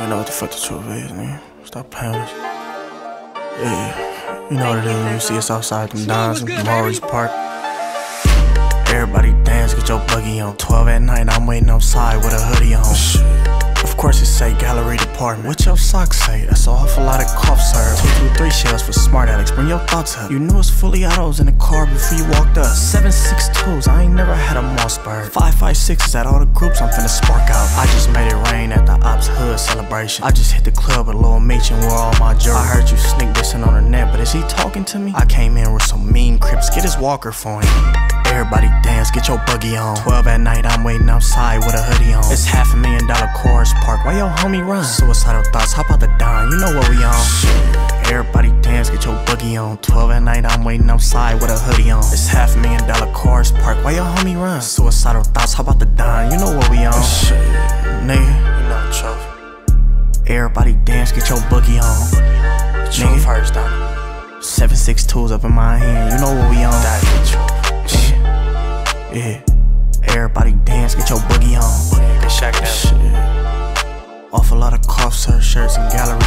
You know what the fuck the truth is, nigga. Stop playing with Yeah, you know what it is when you see us outside them dons in Maurice Park. Everybody dance, get your boogie on. 12 at night, I'm waiting outside with a hoodie on. Of course it say gallery department. What your socks say? That's an awful lot of cough syrup. Two, two, three shells for smart Alex. Bring your thoughts up. You knew it's fully autos in the car before you walked up. Seven six twos, I ain't never had a Mossberg. Five five sixes at all the groups, I'm finna spark out. I just made it rain at the ops hood celebration. I just hit the club with Lil Meech and wore all my jewelry. I heard you sneak dissing on the net, but is he talking to me? I came in with some mean crips. Get his walker for him. Everybody dance, get your boogie on. 12 at night, I'm waiting outside with a hoodie on. It's half a million dollar chorus park. Why your homie run? Suicidal thoughts, hop out the dime, you know what we on. Everybody dance, get your boogie on. 12 at night, I'm waiting outside with a hoodie on. It's half a million dollar chorus park. Why your homie run? Suicidal thoughts, hop out the dime, you know what Everybody dance, get your boogie on. Nigga, first down. Seven six tools up in my hand, you know what we on. That. Yeah. Everybody dance, get your boogie on. Get Shaq that. Shit. Awful lot of cough shirts and gallery